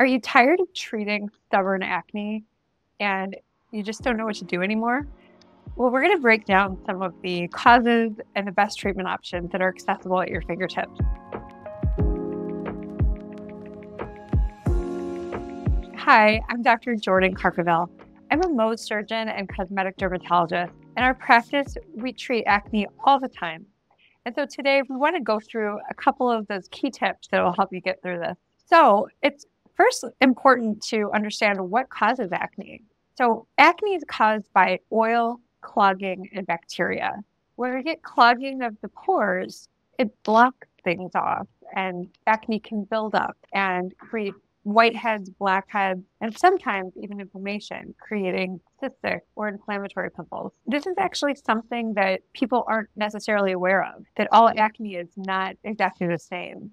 Are you tired of treating stubborn acne and you just don't know what to do anymore? Well, we're going to break down some of the causes and the best treatment options that are accessible at your fingertips. Hi, I'm Dr. Jordan Carqueville. I'm a Mohs surgeon and cosmetic dermatologist. In our practice, we treat acne all the time. And so today we want to go through a couple of those key tips that will help you get through this. So it's first important to understand what causes acne. So acne is caused by oil, clogging, and bacteria. When we get clogging of the pores, it blocks things off and acne can build up and create whiteheads, blackheads, and sometimes even inflammation, creating cystic or inflammatory pimples. This is actually something that people aren't necessarily aware of, that all acne is not exactly the same.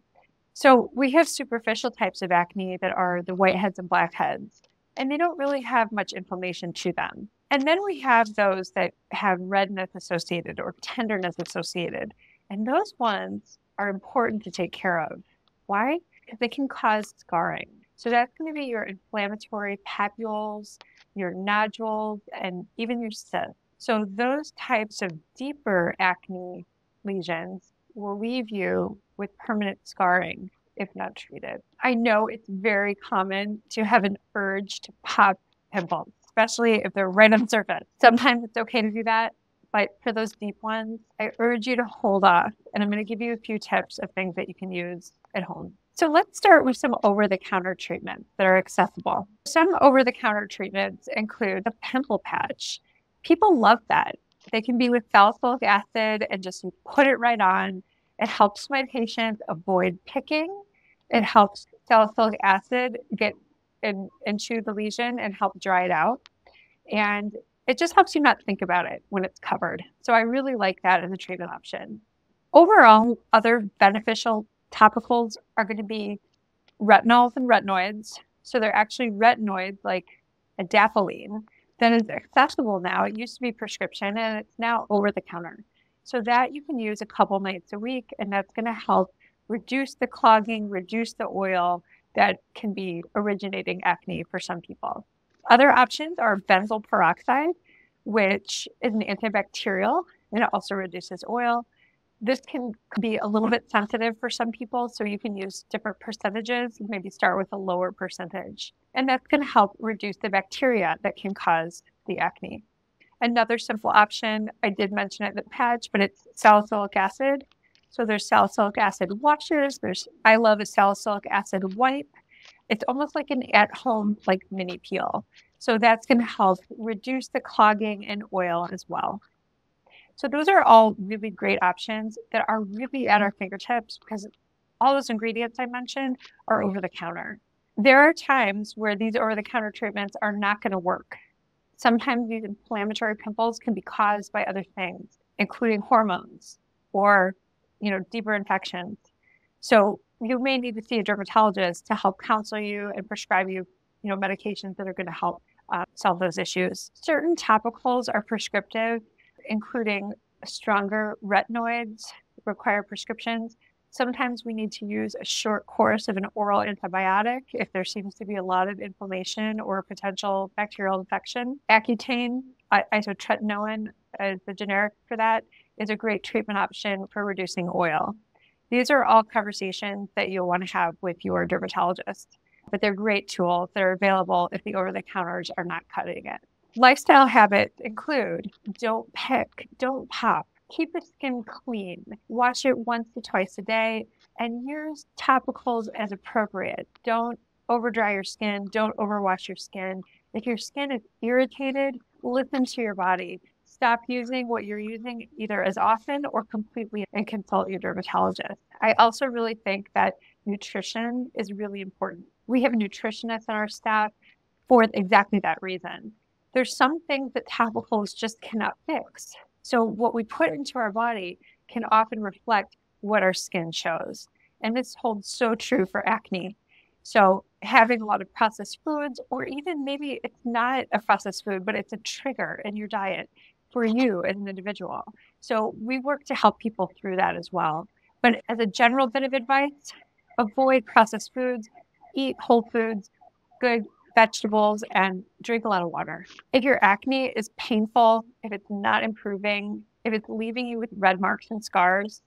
So we have superficial types of acne that are the whiteheads and blackheads, and they don't really have much inflammation to them. And then we have those that have redness associated or tenderness associated. And those ones are important to take care of. Why? Because they can cause scarring. So that's going to be your inflammatory papules, your nodules, and even your cysts. So those types of deeper acne lesions will leave you with permanent scarring if not treated. I know it's very common to have an urge to pop pimples, especially if they're right on the surface. Sometimes it's okay to do that, but for those deep ones, I urge you to hold off. And I'm going to give you a few tips of things that you can use at home. So let's start with some over the counter treatments that are accessible. Some over the counter treatments include the pimple patch. People love that. They can be with salicylic acid and just put it right on. It helps my patients avoid picking. It helps salicylic acid get in, into the lesion and help dry it out. And it just helps you not think about it when it's covered. So I really like that as a treatment option. Overall, other beneficial topicals are going to be retinols and retinoids. So they're actually retinoids like adapalene that is accessible now. It used to be prescription and it's now over the counter. So that you can use a couple nights a week and that's going to help reduce the clogging, reduce the oil that can be originating acne for some people. Other options are benzoyl peroxide, which is an antibacterial and it also reduces oil. This can be a little bit sensitive for some people, so you can use different percentages. Maybe start with a lower percentage. And that's going to help reduce the bacteria that can cause the acne. Another simple option, I did mention it in the patch, but it's salicylic acid. So there's salicylic acid washers. There's I love a salicylic acid wipe. It's almost like an at-home like mini peel. So that's going to help reduce the clogging and oil as well. So those are all really great options that are really at our fingertips because all those ingredients I mentioned are over the counter. There are times where these over the counter treatments are not going to work. Sometimes these inflammatory pimples can be caused by other things, including hormones or, you know, deeper infections. So you may need to see a dermatologist to help counsel you and prescribe you, you know, medications that are going to help uh, solve those issues. Certain topicals are prescriptive including stronger retinoids require prescriptions. Sometimes we need to use a short course of an oral antibiotic if there seems to be a lot of inflammation or potential bacterial infection. Accutane, isotretinoin, as the generic for that, is a great treatment option for reducing oil. These are all conversations that you'll want to have with your dermatologist, but they're great tools that are available if the over the counters are not cutting it. Lifestyle habits include don't pick, don't pop, keep the skin clean, wash it once to twice a day, and use topicals as appropriate. Don't overdry your skin, don't overwash your skin. If your skin is irritated, listen to your body. Stop using what you're using either as often or completely and consult your dermatologist. I also really think that nutrition is really important. We have nutritionists on our staff for exactly that reason there's some things that topicals just cannot fix. So what we put into our body can often reflect what our skin shows. And this holds so true for acne. So having a lot of processed foods, or even maybe it's not a processed food, but it's a trigger in your diet for you as an individual. So we work to help people through that as well. But as a general bit of advice, avoid processed foods, eat whole foods, good vegetables, and drink a lot of water. If your acne is painful, if it's not improving, if it's leaving you with red marks and scars,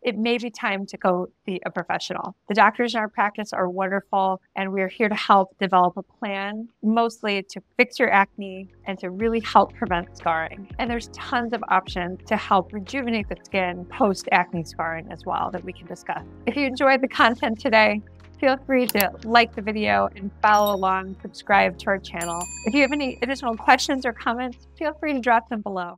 it may be time to go see a professional. The doctors in our practice are wonderful, and we're here to help develop a plan, mostly to fix your acne and to really help prevent scarring. And there's tons of options to help rejuvenate the skin post acne scarring as well that we can discuss. If you enjoyed the content today, feel free to like the video and follow along, subscribe to our channel. If you have any additional questions or comments, feel free to drop them below.